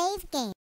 Save game.